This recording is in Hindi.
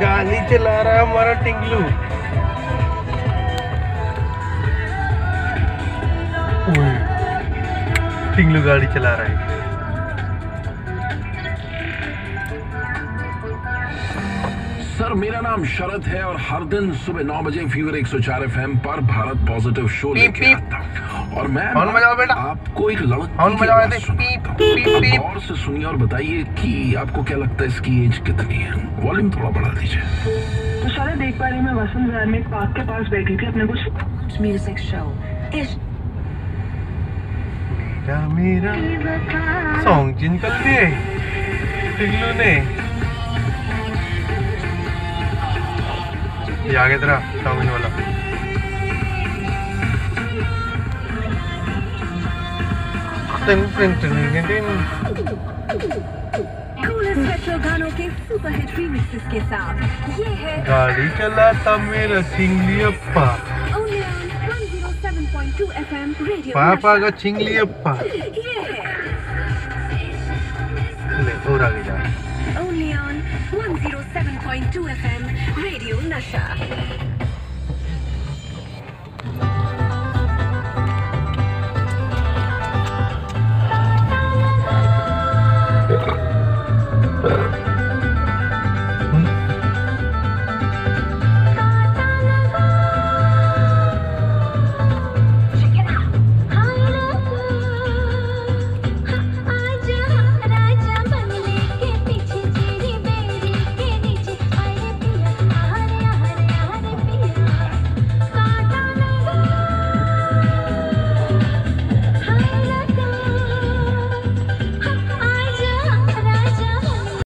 गाड़ी चला रहा है हमारा टिंगलू। टिंगलू गाड़ी चला रहा है। सर मेरा नाम शरद है और हर दिन सुबह नौ बजे फीवर 104 एफएम पर भारत पॉजिटिव शो लेके आता हूँ। और मैं बेटा। आपको एक लड़की हूँ। गौर से सुनिए और बताइए कि आपको क्या लगता है इसकी एज कितनी है? वॉल्यूम थोड़ा बढ़ा दीजिए। तो शरद एक बार मैं वसंत विहार में एक पार्क के पास बैठी थी अपने कुछ show. Ish. मेरा मेरा। सॉन्ग चेंज कर दिए ने। ये आ गया तेरा सॉन्ग वाला। टिंग टिंग टिंग टिंग गानों के गाड़ी चलाता मेरा चिंगली अप्पा only on 107.2 FM Radio पापा का चिंगली अप्पा ले, और आगे जा। Only on 107.2 FM Radio Nasha.